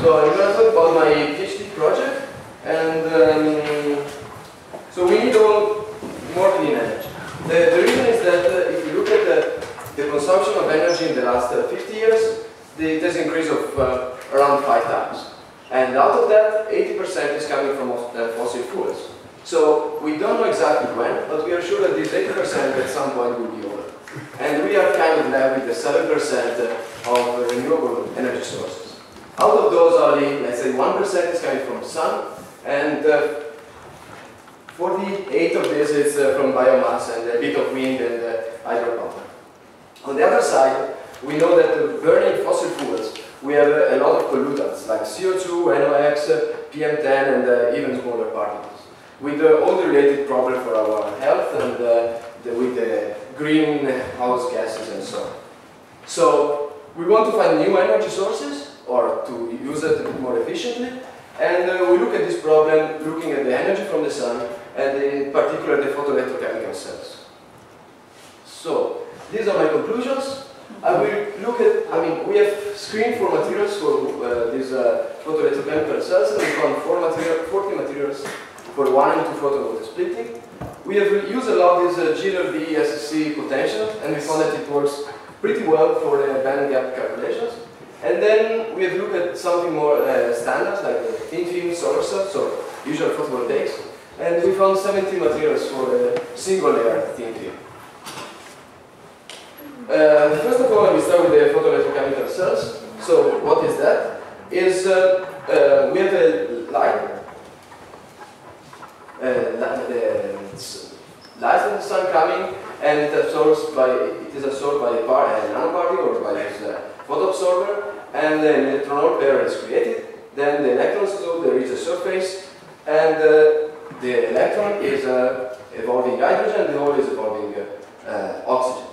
So I'm going to talk about my PhD project, and um, so we need all more clean energy. The, the reason is that uh, if you look at the, the consumption of energy in the last uh, 50 years, the, it has increased of uh, around five times. And out of that, 80% is coming from uh, fossil fuels. So we don't know exactly when, but we are sure that this 80% at some point will be over. And we are kind of left with the 7% of renewable energy sources. Out of those, only, let's say, 1% is coming from sun, and uh, 48 of this is uh, from biomass and a bit of wind and uh, hydropower. On the other side, we know that burning fossil fuels, we have a lot of pollutants like CO2, NOx, PM10, and uh, even smaller particles. With uh, all the related problems for our health and uh, the, with the greenhouse gases and so on. So we want to find new energy sources or to use it more efficiently. And uh, we look at this problem looking at the energy from the sun and in particular the photoelectrochemical cells. So these are my conclusions. I will look at, I mean, we have screened for materials for uh, these uh, photoelectrochemical cells and we found four material, 40 materials for one and two photon splitting. We have used a lot of this uh, GLLB-SC potential and we found that it works pretty well for the band gap calculations. And then we have looked at something more uh, standard like the thin film solar cells, so usual photovoltaics. And we found 17 materials for a single layer thin film. Uh, first of all, we start with the photoelectrochemical cells. So what is that? Is uh, uh, we have a light, uh, the light from the sun coming, and it absorbs by it is absorbed by a, a nanoparticle or by this uh, photoabsorber, and an electron pair is created. Then the electrons go, they reach the surface, and uh, the electron is uh, evolving hydrogen, the hole is evolving uh, oxygen.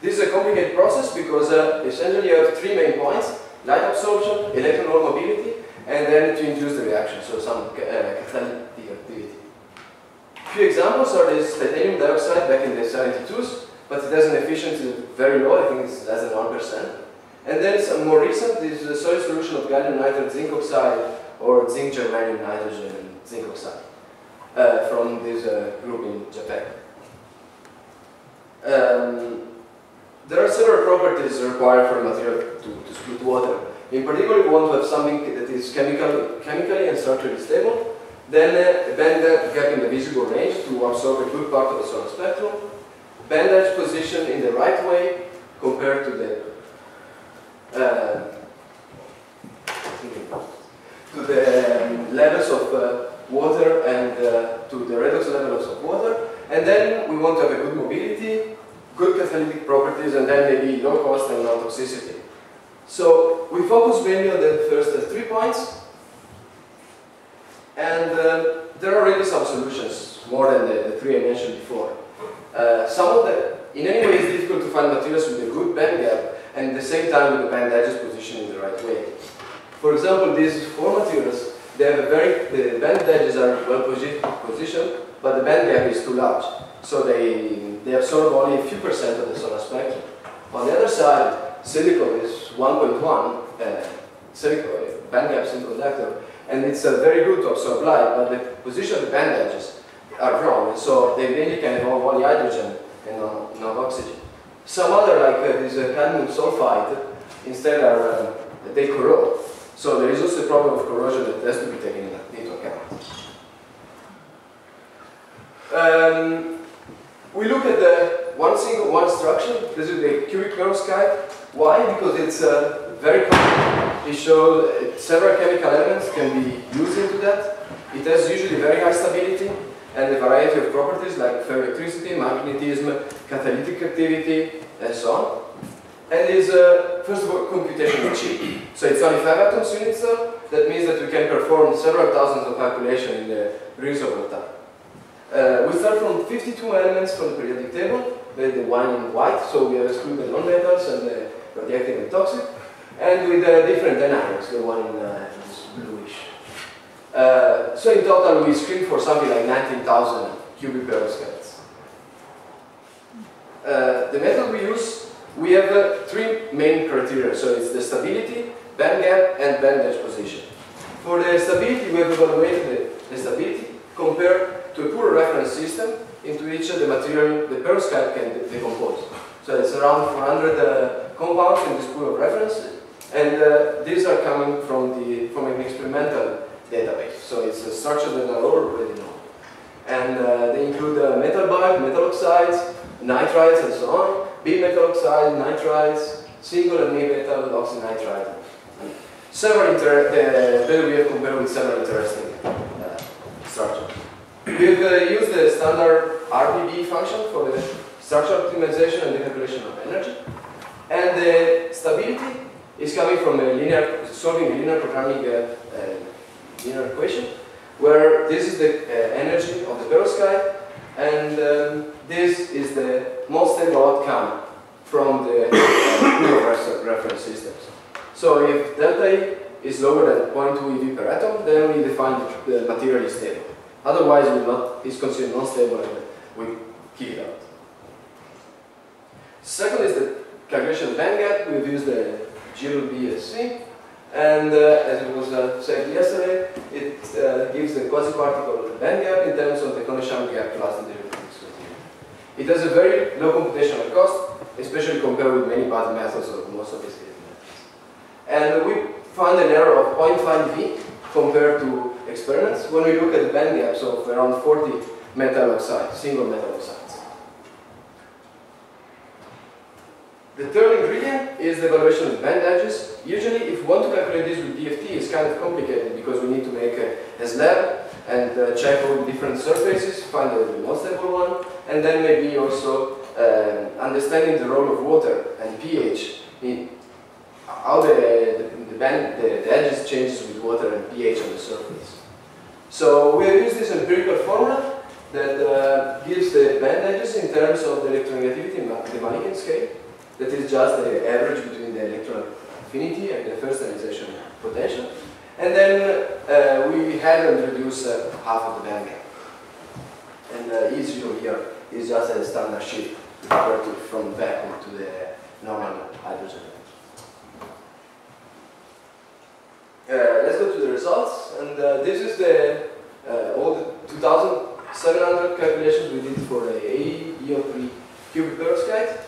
This is a complicated process because uh, essentially you have three main points, light absorption, electron hole mobility, and then to induce the reaction, so some uh, catalytic activity. A few examples are this titanium dioxide back in the 72s, but it has an efficiency very low, I think it's less than 1%. And then some more recent is a solid solution of gallium nitride zinc oxide or zinc germanium nitrogen zinc oxide uh, from this uh, group in Japan. Um, there are several properties required for a material to, to split water. In particular, we want to have something that is chemical, chemically and structurally stable, then uh, a band gap in the visible range to absorb a good part of the solar spectrum, band edge position in the right way compared to the uh, to the levels of uh, water and uh, to the redox levels of water, and then we want to have a good mobility, good catalytic properties, and then maybe low cost and low toxicity. So we focus mainly on the first three points, and uh, there are already some solutions, more than the, the three I mentioned before. Uh, some of them, in any way, it's difficult to find materials with a good band gap, and at the same time with the band edges positioned in the right way. For example, these four materials, they have a very, the band edges are well positioned, but the band gap is too large. So they, they absorb only a few percent of the solar spectrum. On the other side, silicon is 1.1 uh, silicon, band gap semiconductor, and it's uh, very good to absorb light, but the position of the band edges are wrong, so they really can evolve only hydrogen and not, not oxygen. Some other, like uh, this uh, cadmium sulfide, instead are, uh, they corrode. So there is also a problem of corrosion that has to be taken into account. Um, we look at the one single, one structure. This is the cubic perovskite. Why? Because it's uh, very common. It shows uh, several chemical elements can be used into that. It has usually very high stability and a variety of properties like ferroelectricity, magnetism, catalytic activity, and so on. And is, uh, first of all, computationally cheap. So it's only 5 atoms units, uh, that means that we can perform several thousands of calculations in the reasonable time. Uh, we start from 52 elements from the periodic table, the one in white, so we have excluded the non-metals and the radioactive and toxic, and with uh, different dynamics, the one in uh, bluish. Uh, so in total, we screened for something like 19,000 cubic perovskites. Uh, the method we use, we have uh, three main criteria. So it's the stability, band gap and band edge position. For the stability, we have evaluated the, stability compared to a poor reference system into which the material, the perovskite can decompose. So it's around 400 uh, compounds in this pool of reference, and uh, these are coming from the from an experimental database. So it's a structure that are already known. And uh, they include uh, metal bulk, metal oxides, nitrides, and so on, B metal oxide, nitrides, single and metal oxynitride. Several inter uh, that we have compared with several interesting uh, structures. We've uh, used the standard RPBE function for the structure optimization and the calculation of energy. And the stability is coming from a linear, solving a linear programming uh, linear equation, where this is the uh, energy of the perovskite, and um, this is the most stable outcome from the uh, reference systems. So if delta is lower than 0.2 eV per atom, then we define the material is stable. Otherwise, we not, it's considered non-stable and we kick it out. Second is the calculation band gap. We've used the GLLB-SC. And uh, as it was uh, said yesterday, it uh, gives the quasi-particle band gap in terms of the Kohn-Sham gap plus the difference It has a very low computational cost, especially compared with many-body methods or more sophisticated methods. And we found an error of 0.5 V compared to experiments when we look at the band gaps of around 40 metal oxides, single metal oxides. The third ingredient is the evaluation of band edges. Usually, if we want to calculate this with DFT, it's kind of complicated because we need to make a, a slab and uh, check all the different surfaces, find the most stable one, and then maybe also uh, understanding the role of water and pH in how the, the, band, the, the edges changes with water and pH on the surface. So we have used this empirical formula that uh, gives the band edges in terms of the electronegativity in the Mulliken scale. That is just the average between the electron affinity and the first ionization potential. And then uh, we had them reduce uh, half of the band gap. And uh, E0 here is just a standard shift from vacuum to the normal hydrogen. Uh, let's go to the results. And uh, this is the uh, all the 2,700 calculations we did for a ABO3 cubic perovskite.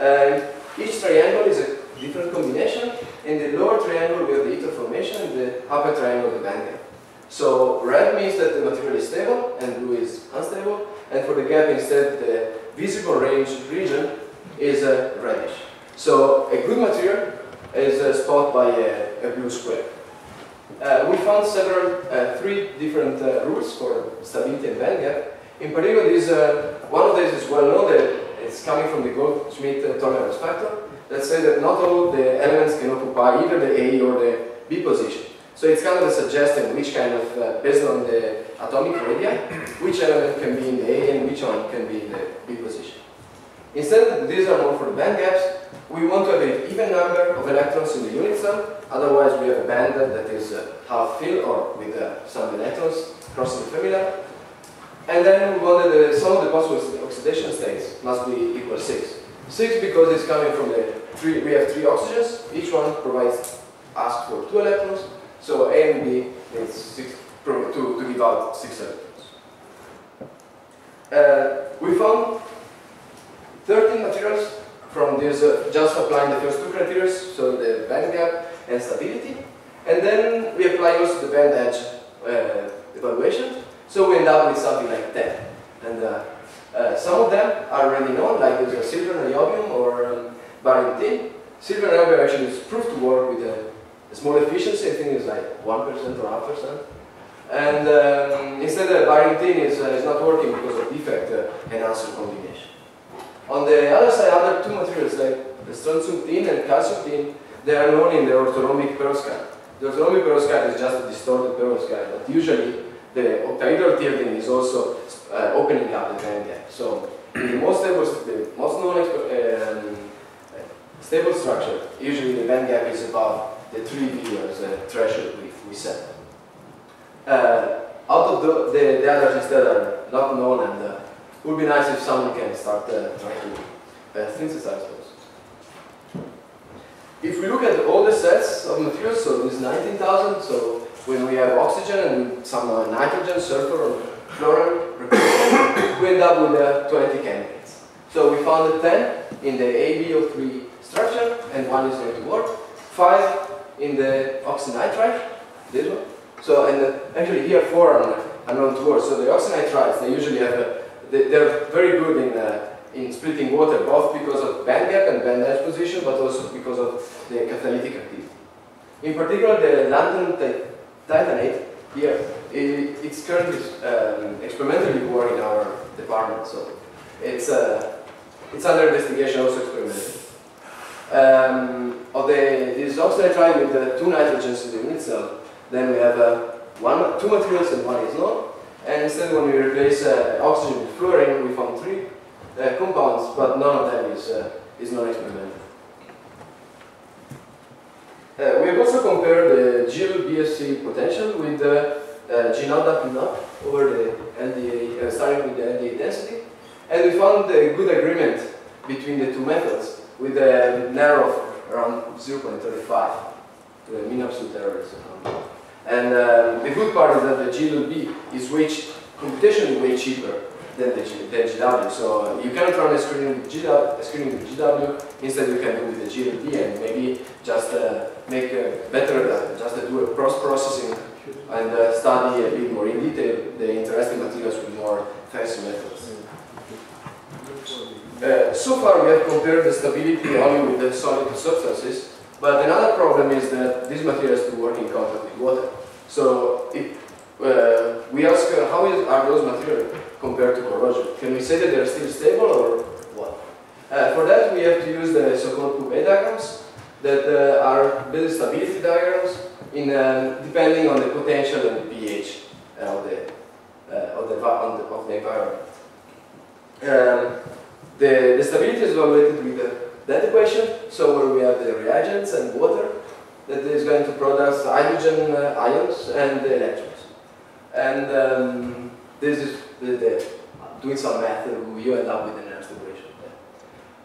And each triangle is a different combination. In the lower triangle we have the ether formation, in the upper triangle the band gap. So red means that the material is stable and blue is unstable. And for the gap instead the visible range region is uh, reddish. So a good material is uh, spot by a, a blue square. Uh, we found several, uh, three different uh, rules for stability and band gap. In particular, this, uh, one of these is well known that it's coming from the Goldschmidt tolerance factor that says that not all the elements can occupy either the A or the B position. So it's kind of a suggestion which kind of, uh, based on the atomic radii, which element can be in the A and which one can be in the B position. Instead, these are more for the band gaps. We want to have an even number of electrons in the unit cell, otherwise we have a band that is uh, half filled or with uh, some electrons crossing the Fermi level. And then wanted the sum of the possible oxidation states must be equal 6. 6 because it's coming from the three, we have three oxygens, each one provides, asks for two electrons, so A and B needs six, to, to give out 6 electrons. Uh, we found 13 materials from this, uh, just applying the first two criteria, so the band gap and stability. And then we apply also the band edge uh, evaluation, so we end up with something like 10. And uh, uh, some of them are already known, like there's a silver niobium or um, barium tin. Silver niobium actually is proved to work with a, a small efficiency, I think it's like 1% or half percent. And um, instead, the barium tin is, uh, is not working because of defect uh, enhancer combination. On the other side, other two materials like the strontium tin and calcium tin, they are known in the orthorhombic perovskite. The orthorhombic perovskite is just a distorted perovskite, but usually the octahedral tilting is also uh, opening up the band gap. So the most stable, the most known um, stable structure, usually the band gap is above the 3 V as a threshold we, we set. Uh, out of the, the, the, others instead are not known and uh, it would be nice if someone can start uh, trying to uh, synthesize those. if we look at all the sets of materials, so this 19,000, so when we have oxygen and some uh, nitrogen, sulfur, or fluorine, we end up with uh, 20 candidates. So we found 10 in the AbO3 structure, and one is going to work. Five in the oxynitride, this one. So, and uh, actually here four are unknown to work. So the oxynitrides, they usually have a, they, they're very good in uh, in splitting water, both because of band gap and band edge position, but also because of the catalytic activity. In particular, the lanthanum titanate here, it's currently um, experimentally work in our department, so it's uh, it's under investigation, also experimental. Um, of the this oxynitride with the two nitrogens in the cell, then we have uh, one, two materials and one is not. And instead, when we replace uh, oxygen with fluorine, we found three uh, compounds, but none of them is, uh, is non-experimental. Uh, we have GLLB-SC potential with the uh, G0 P0 over the LDA, uh, starting with the LDA density, and we found a good agreement between the two methods with a narrow around 0.35, the mean absolute error is around. And uh, the good part is that the GLB is way computationally way cheaper than the, G, GW. So uh, you cannot run a screening with GW, a screening with GW. Instead, you can do with the GLB and maybe just uh, make better, uh, just to do a cross processing and uh, study a bit more in detail the interesting materials with more fancy methods. Uh, so far, we have compared the stability only with the solid substances, but another problem is that these materials do work in contact with water. So if uh, we ask uh, how is, are those materials compared to corrosion? Can we say that they're still stable or what? Uh, for that we have to use the so-called Pourbaix diagrams that uh, are build stability diagrams in, um, depending on the potential and the pH uh, of, the, uh, of, the, the, of the environment. Um, the, the stability is evaluated with the that equation, so where we have the reagents and water that is going to produce hydrogen ions and electrons. And um, this is the, the, doing some math, you end up with an.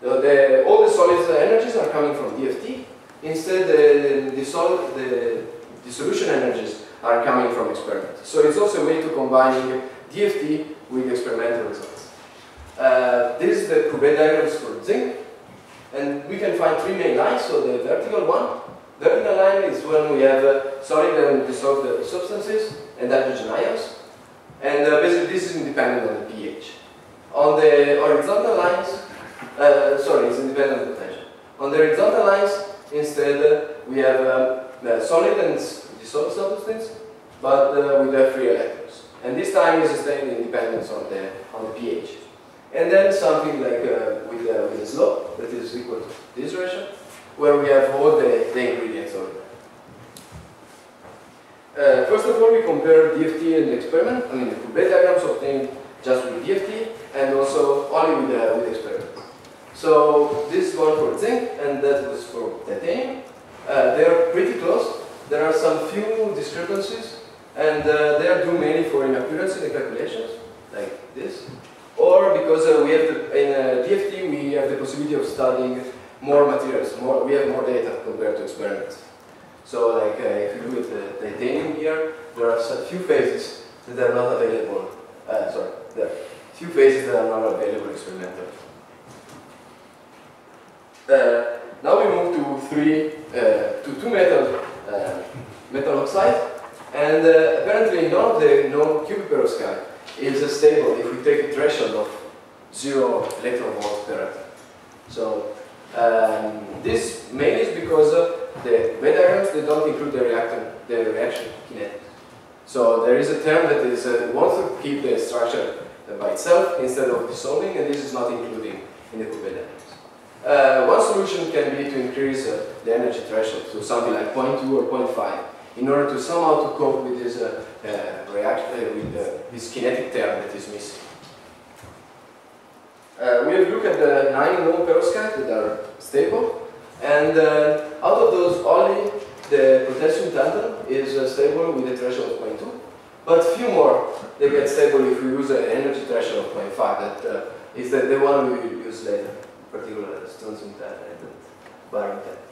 The, the, all the solid energies are coming from DFT. Instead, the, the, the, the solution energies are coming from experiments. So it's also a way to combine DFT with experimental results. Uh, this is the Pourbaix diagrams for zinc. And we can find three main lines. So the vertical one, the vertical line is when we have uh, solid and dissolved substances and hydrogen ions. And uh, basically this is independent of the pH. On the horizontal lines, uh, sorry, it's independent of potential. On the horizontal lines, instead, uh, we have um, solid and dissolved substance, but uh, with the free electrons. And this time is staying independence on the, on the pH. And then something like uh, with, uh, with a slope that is equal to this ratio, where we have all the, the ingredients already. Uh, first of all, we compare DFT and experiment. I mean, the Pourbaix diagrams obtained just with DFT and also only with, uh, with experiment. So this is one for zinc and that was for titanium. Uh, they are pretty close. There are some few discrepancies and uh, they are due mainly for inaccuracy in the calculations, like this. Or because uh, we have in uh, DFT we have the possibility of studying more materials, more, we have more data compared to experiments. So like uh, if you look at the titanium here, there are a few phases that are not available. Uh, sorry, there are few phases that are not available experimentally. Uh, now we move to three, uh, to two metal, uh, metal oxide, and uh, apparently none of the known cubic perovskite is stable if we take a threshold of zero electron volts per atom. So um, this mainly is because the Venn diagrams, they don't include the the reaction kinetics. So there is a term that is uh, wants to keep the structure by itself instead of dissolving, and this is not included in the diagrams. Uh, one solution can be to increase uh, the energy threshold to something like 0.2 or 0.5 in order to somehow to cope with this uh, uh reaction uh, with this kinetic term that is missing. we have looked at the nine known perovskites that are stable and uh, out of those, only the potassium tantalum is uh, stable with a threshold of 0.2. But few more, they get stable if we use an energy threshold of 0.5. That uh, is the, the one we will use later, particularly strontium tantalum and barium tantalum.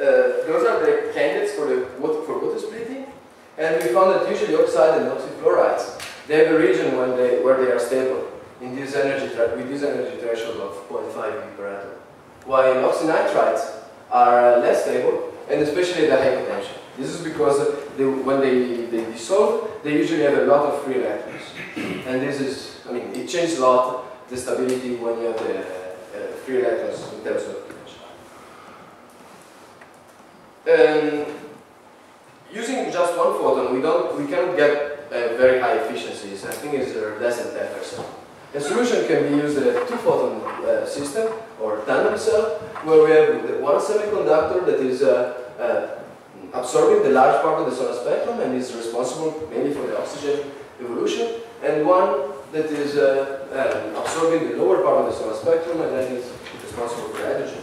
uh, those are the candidates for the water, for water splitting, and we found that usually oxide and oxyfluorides they have a region when they, where they are stable in this energy with this energy threshold of 0.5 eV per atom, while oxynitrides are uh, less stable and especially the high potential. This is because they, when they, they dissolve, they usually have a lot of free electrons, and this is, I mean, it changes a lot the stability when you have the uh, free electrons in terms of um, using just one photon, we don't, we cannot get uh, very high efficiencies. I think it's uh, less than 10%. A solution can be used a two-photon uh, system or tandem cell, where we have one semiconductor that is uh, uh, absorbing the large part of the solar spectrum and is responsible mainly for the oxygen evolution, and one that is uh, um, absorbing the lower part of the solar spectrum and then is responsible for hydrogen.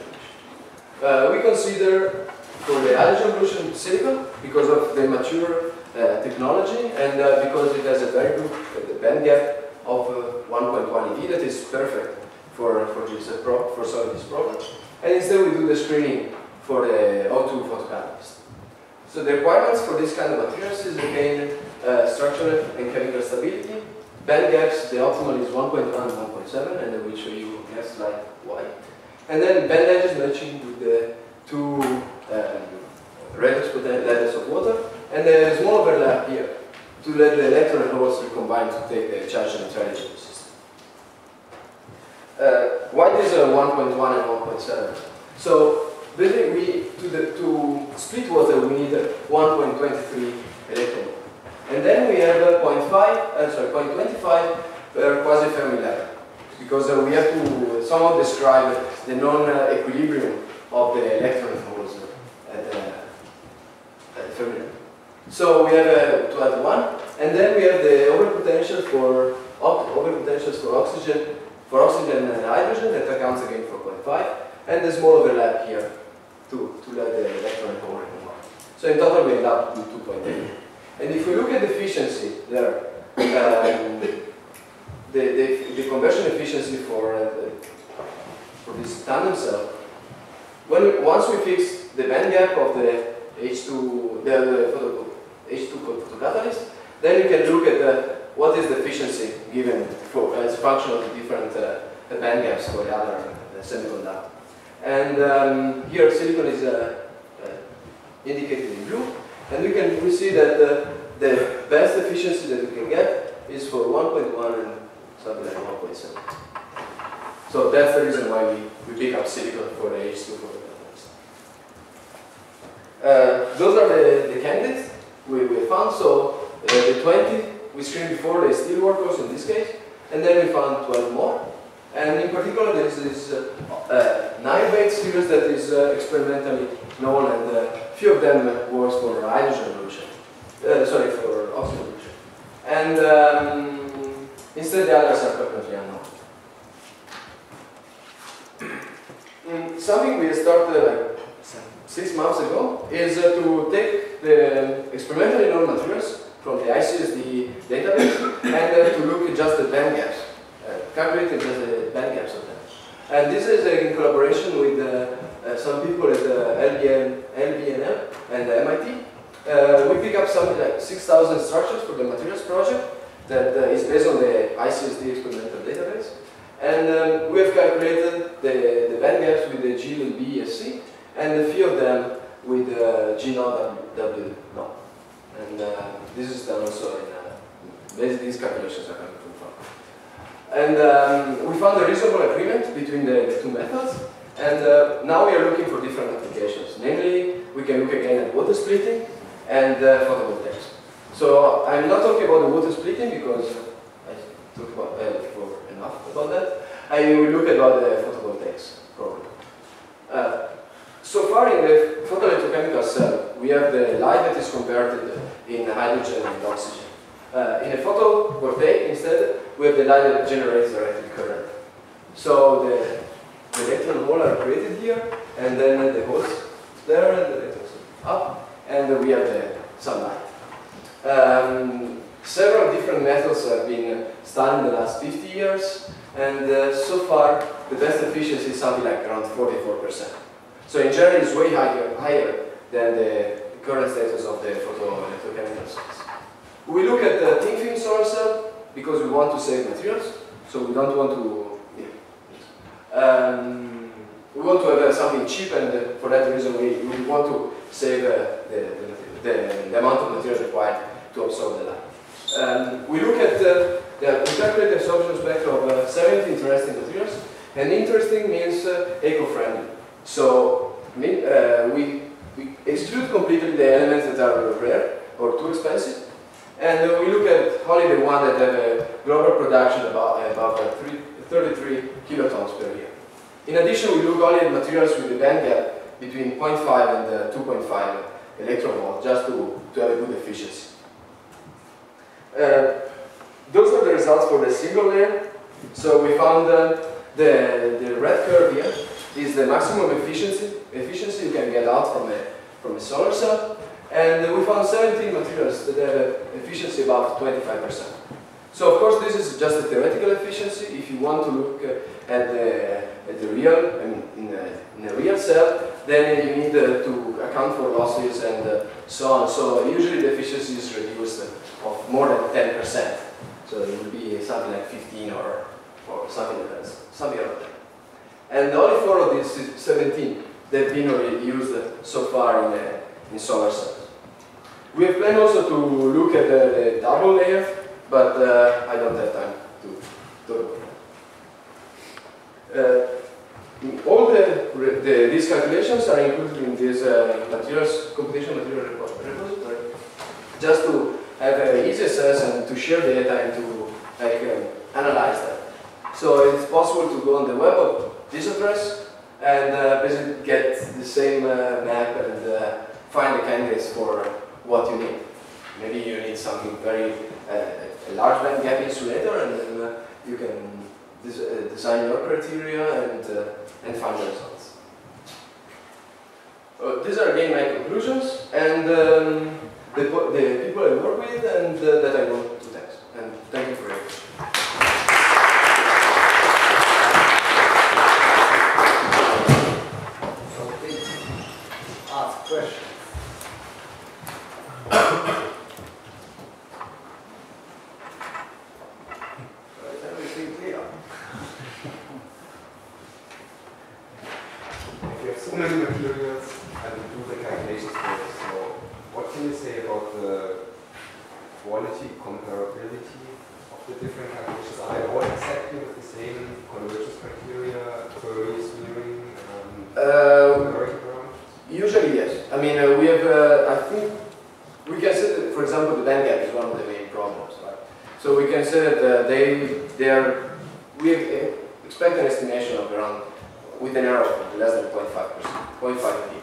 we consider for the hydrogen evolution silicon because of the mature uh, technology and uh, because it has a very good uh, band gap of 1.1 eV that is perfect for, for, this, pro for solving this problem. And instead we do the screening for the O2 photocatalyst. So the requirements for this kind of materials is again uh, structural and chemical stability. Band gaps, the optimal is 1.1 and 1.7, and I will show you next slide why. And then band edges matching with the two um, redox potential of water, and there is more overlap here to let the electron and holes recombine to take the charge neutrality of the system. Uh, why is a 1.1 and 1.7? So basically, we to the to split water we need 1.23 electron, and then we have a 0.5, uh, sorry, 0.25 per quasi-Fermi level, because uh, we have to somehow describe the non-equilibrium of the electron holes at the, at the. So we have a, to add one, and then we have the overpotential for overpotentials for oxygen, for oxygen and hydrogen that accounts again for 0.5, and the small overlap here to, to let the electron hole one. So in total we end up with 2.8. And if we look at the efficiency there, um, the, the, the, conversion efficiency for, uh, the, for this tandem cell, when once we fix the band gap of the H2, the, the H2 catalyst. Then you can look at the, what is the efficiency given for, as a function of the different uh, band gaps for the other uh, semiconductor. And um, here silicon is uh, uh, indicated in blue. And we can we see that the, the best efficiency that we can get is for 1.1 and something like 1.7. So that's the reason why we, we pick up silicon for the H2 for the. Uh, those are the, the candidates we, we found. So uh, the 20 we screened before, the steel workers in this case, and then we found 12 more. And in particular, there is this uh, uh, nine-weight series that is uh, experimentally known, and a uh, few of them works for hydrogen evolution. Uh, sorry, for oxygen evolution. And um, instead, the others are completely unknown. Mm, something we started like six months ago is uh, to take the experimentally known materials from the ICSD database and uh, to look at just the band gaps, uh, calculating just the band gaps of them. And this is uh, in collaboration with uh, uh, some people at LBN, LBNL and MIT. we pick up something like 6,000 structures for the materials project that is based on the ICSD experimental database. And um, we have calculated the, the band gaps with the G and BSC and a few of them with uh, G naught W naught. And uh, this is done also in, uh, basically these calculations are And um, we found a reasonable agreement between the, two methods, and uh, now we are looking for different applications. Namely, we can look again at water splitting and uh, photovoltaics. So I'm not talking about the water splitting because I talked about uh, for enough about that. I will look about the photovoltaics problem. Uh, so far in the photoelectrochemical cell, we have the light that is converted in hydrogen and oxygen. Uh, in a photovoltaic, instead, we have the light that generates directly current. So the, the electron hole are created here, and then the holes there, and the electrons up, and we have the sunlight. Um, several different methods have been studied in the last 50 years, and uh, so far the best efficiency is something like around 44%. So in general, it's way higher, higher than the current status of the photoelectrochemical cells. We look at the thin film solar cell because we want to save materials, so we don't want to. Yeah. Um, we want to have uh, something cheap, and uh, for that reason, we, we want to save uh, the, the, the, amount of material required to absorb the light. Um, we look at uh, the we calculate the absorption spectrum of uh, 70 interesting materials, and interesting means uh, eco-friendly. So we, we exclude completely the elements that are rare or too expensive, and uh, we look at only the one that have a global production about, about uh, three, 33 kilotons per year. In addition, we look only at materials with a band gap between 0.5 and uh, 2.5 electron volt, just to, to have a good efficiency. Uh, those are the results for the single layer. So we found uh, the, the red curve here is the maximum efficiency, efficiency you can get out from a, from a solar cell. And we found 17 materials that have an efficiency above 25%. So of course this is just a theoretical efficiency. If you want to look uh, at, the, at the real, I mean, in a, in real cell, then you need uh, to account for losses and uh, so on. So usually the efficiency is reduced of more than 10%. So it will be something like 15 or, or something like that, something like that. And only four of these 17 that have been already used so far in, in solar cells. We have planned also to look at the, the double layer, but uh, I don't have time to, to uh, all the, the, these calculations are included in this uh, materials computation material repository, just to have an easy access and to share data and to like, um, analyze that. So it's possible to go on the web of this address and uh, basically get the same uh, map and uh, find the candidates for what you need. Maybe you need something very, uh, a large band gap insulator and then uh, you can des uh, design your criteria and, uh, and find the results. Uh, these are again my conclusions and um, the, the people I work with and that I want to thank. And thank you for there. So what can you say about the quality comparability of the different calculations? Are they all exactly with the same convergence criteria, um, um, query smearing, um, Usually yes. I mean, uh, we have, uh, I think, we can say that, for example, the band gap is one of the main problems, right? So we can say that uh, they, they are, we uh, expect an estimation of around, with an error of less than 0.5%, 0.5p.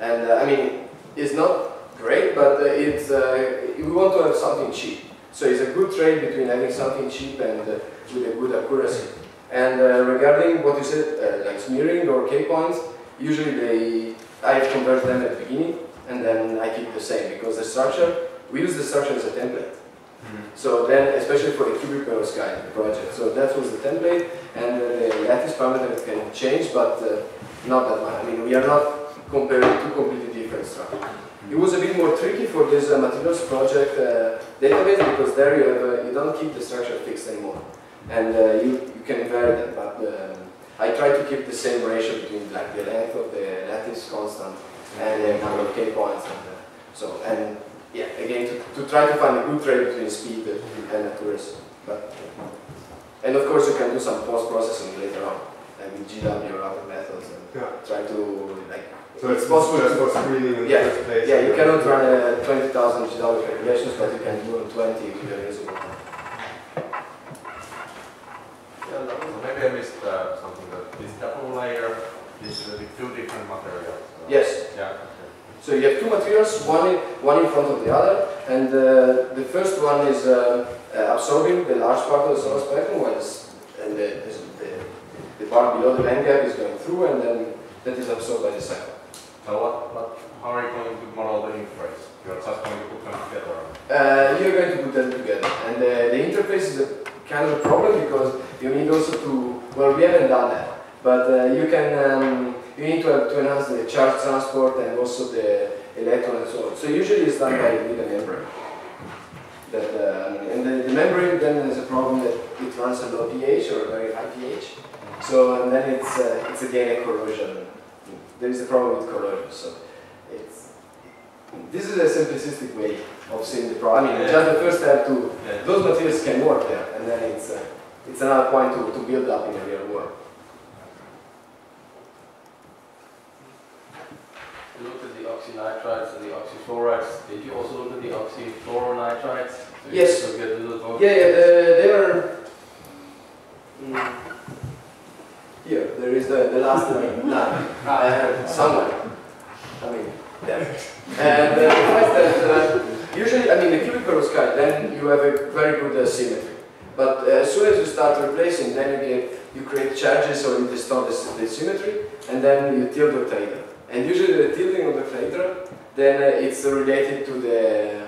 And uh, I mean, it's not great, but uh, it's uh, we want to have something cheap. So it's a good trade between having something cheap and with a good accuracy. And regarding what you said, like smearing or K points, usually they I convert them at the beginning and then I keep the same because the structure, we use the structure as a template. Mm-hmm. So then, especially for the cubic perovskite project, so that was the template and the lattice parameter can change but uh, not that much. I mean, we are not compared to completely different structure. It was a bit more tricky for this uh, materials project uh, database because there you, have, uh, you don't keep the structure fixed anymore and uh, you, you can vary them but um, I try to keep the same ratio between like the length of the lattice constant and the number of k points and uh, so and yeah again to, to try to find a good trade between speed and accuracy but and of course you can do some post-processing later on like with GW or other methods and yeah. try to like so it's possible just for screening in yeah. first place? Yeah, you cannot run a 20,000 without calculations, but you can do 20 if there is one. Maybe I missed uh, something, but this double layer is with two different materials. So yes. Yeah. Okay. So you have two materials, one in, one in front of the other, and uh, the first one is uh, uh, absorbing the large part of the solar spectrum, and the, the, the, part below the band gap is going through, and then that is absorbed by the second. So what, what, how are you going to model the interface? You're just going to put them together? Uh, you're going to put them together. And uh, the interface is a kind of a problem because you need also to, well, we haven't done that, but uh, you can, um, you need to, have to enhance the charge transport and also the electron and so on. So usually it's done by a a membrane. That, uh, and the, the, membrane then is a problem that it runs a low pH or a very high pH. So and then it's, uh, it's a corrosion there is a problem with corrosion. So it's this is a simplistic way of seeing the problem. I mean, Yeah. just the first step to Yeah. those materials can work there, and then it's uh, it's another point to, to build up in the real world. You looked at the oxynitrides and the oxyfluorides. Did you also look at the oxyfluoronitrides? So Yes. Yeah, yeah, the, they are. Mm, here, there is the, the last line. Uh, somewhere. I mean, there. And uh, the fact that usually, I mean, the cubic perovskite, then you have a very good uh, symmetry. But uh, as soon as you start replacing, then you get you create charges or you distort the, the symmetry, and then you tilt the octahedron. And usually the tilting of the octahedron, then uh, it's related to the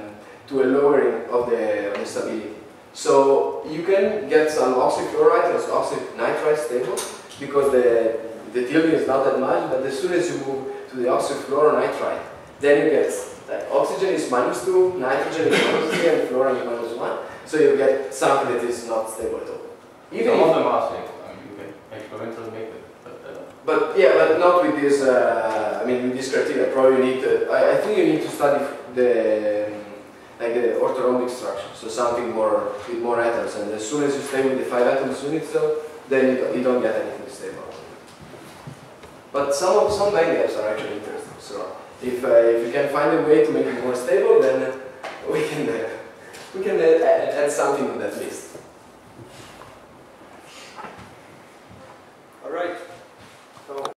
to a lowering of the, of the stability. So you can get some oxyfluoride or oxynitride stable because the the tilting is not that much, but as soon as you move to the oxyfluoronitride, then you get like oxygen is minus 2, nitrogen is minus 3, and fluorine is minus 1. So you get something that is not stable at all. Even Some of them are stable. I mean, you can experimentally make it, but uh, but yeah, but not with this, uh, I mean, with this criteria. Probably you need to, I, I think you need to study the, like the orthorhombic structure. So something more, with more atoms. And as soon as you stay with the five atoms unit cell, then you don't, you don't get anything stable. But some some band gaps are actually interesting. So if uh, if you can find a way to make it more stable, then we can uh, we can uh, add, add something to that list. All right.